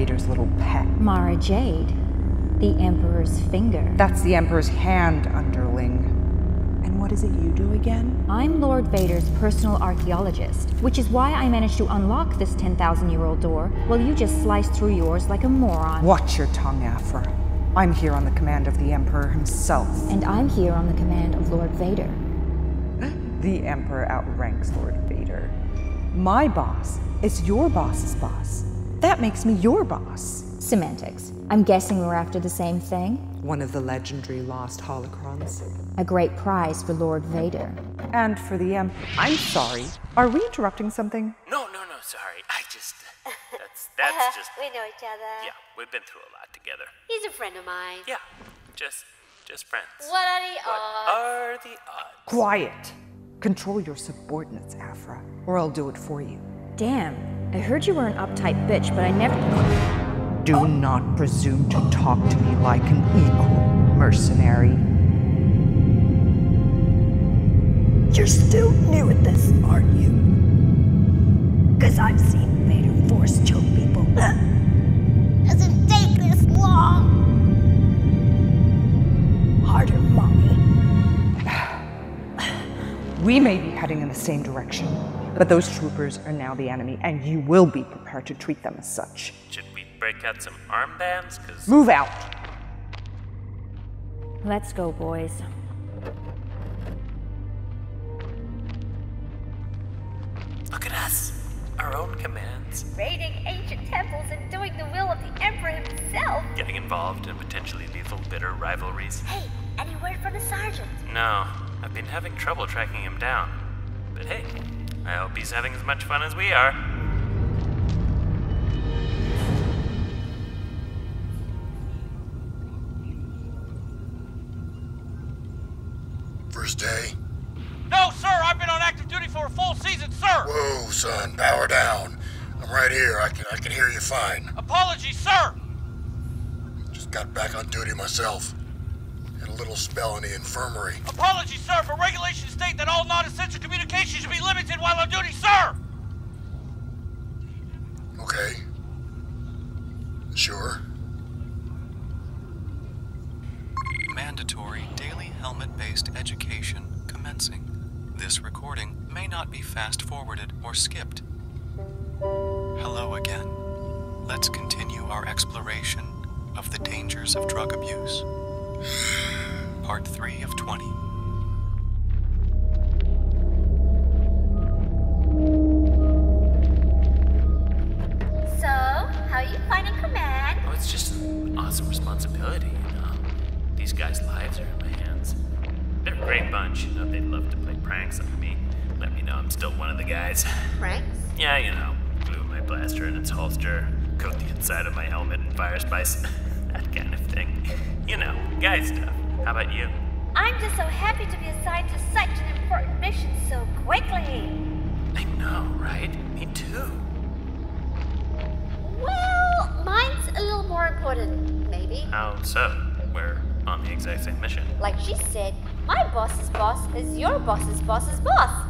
Vader's little pet. Mara Jade, the Emperor's finger. That's the Emperor's hand, underling. And what is it you do again? I'm Lord Vader's personal archaeologist, which is why I managed to unlock this 10,000 year old door while you just sliced through yours like a moron. Watch your tongue, Aphra. I'm here on the command of the Emperor himself. And I'm here on the command of Lord Vader. The Emperor outranks Lord Vader. My boss is your boss's boss. That makes me your boss. Semantics. I'm guessing we're after the same thing? One of the legendary lost holocrons. A great prize for Lord Vader. And for the Emperor. I'm sorry. Are we interrupting something? No, no, no, sorry. I just. That's that's uh-huh. just. we know each other. Yeah, we've been through a lot together. He's a friend of mine. Yeah, just just friends. What are the What odds? are the odds? Quiet. Control your subordinates, Aphra, or I'll do it for you. Damn, I heard you were an uptight bitch, but I never. Do not presume to talk to me like an equal, mercenary. You're still new at this, aren't you? Because I've seen Vader force choke people. Doesn't take this long. Harder, mommy. We may be heading in the same direction, but those troopers are now the enemy, and you will be prepared to treat them as such. Should we break out some armbands? Cause Move out! Let's go, boys. look at us, our own commands, Raiding ancient temples and doing the will of the Emperor himself. getting involved in potentially lethal, bitter rivalries. Hey, any word from the sergeant? No, I've been having trouble tracking him down. But hey, I hope he's having as much fun as we are. First day? No, sir, I've been on active duty for a full season, sir. Whoa, son, power down. I'm right here. I can I can hear you fine. Apologies, sir. Just got back on duty myself. Had a little spell in the infirmary. Apologies, sir, but regulations state that all non-essential communication should be limited while on duty, sir. Okay. Sure. Mandatory daily helmet based education commencing. This recording may not be fast forwarded or skipped. Hello again. Let's continue our exploration of the dangers of drug abuse. Part 3 of 20. So, how are you finding command? Oh, it's just an awesome responsibility, you know. These guys' lives are in my hands. They're a great bunch, you know. They'd love to play pranks on me. Let me know I'm still one of the guys. Pranks? Yeah, you know, glue my blaster in its holster, coat the inside of my helmet in fire spice, that kind of thing. You know, guy stuff. How about you? I'm just so happy to be assigned to such an important mission so quickly. I know, right? Me too. Well, mine's a little more important, maybe. How so? We're on the exact same mission. Like she said, my boss's boss is your boss's boss's boss.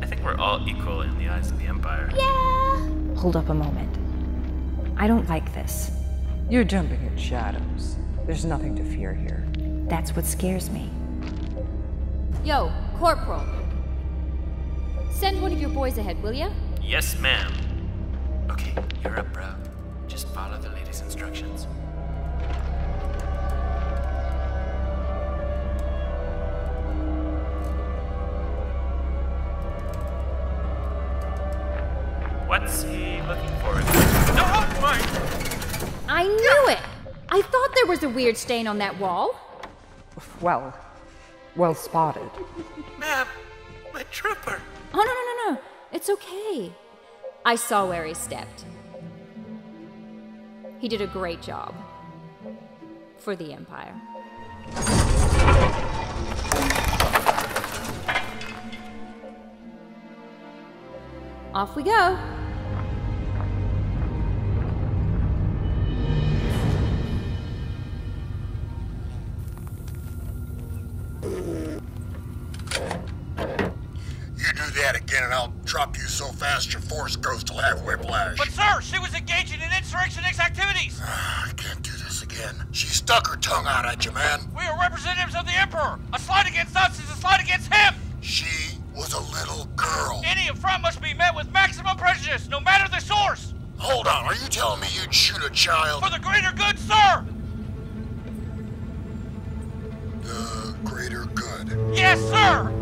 I think we're all equal in the eyes of the Empire. Yeah. Hold up a moment. I don't like this. You're jumping at shadows. There's nothing to fear here. That's what scares me. Yo, Corporal. Send one of your boys ahead, will ya? Yes, ma'am. Okay, you're up, bro. Just follow the lady's instructions. What's he looking for? My! I knew it! I thought there was a weird stain on that wall. Well, well spotted. Ma'am, my trooper. Oh, no, no, no, no. It's okay. I saw where he stepped. He did a great job. For the Empire. Off we go. That again and I'll drop you so fast your force ghost will have whiplash. But sir, she was engaging in insurrectionist activities. Ah, I can't do this again. She stuck her tongue out at you, man. We are representatives of the Emperor. A slight against us is a slight against him. She was a little girl. Any affront must be met with maximum prejudice, no matter the source. Hold on, are you telling me you'd shoot a child? For the greater good, sir. The greater good. Yes, sir.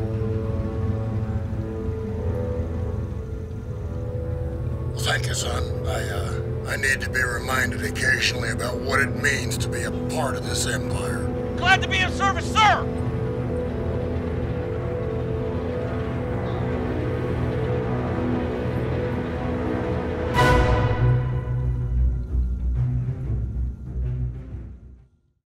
Thank you, son. I, uh, I need to be reminded occasionally about what it means to be a part of this empire. Glad to be of service, sir.